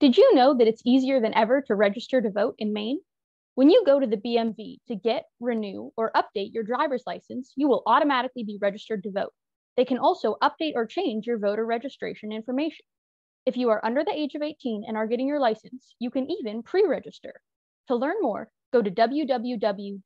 Did you know that it's easier than ever to register to vote in Maine? When you go to the BMV to get, renew, or update your driver's license, you will automatically be registered to vote. They can also update or change your voter registration information. If you are under the age of 18 and are getting your license, you can even pre-register. To learn more, go to www.maine.gov.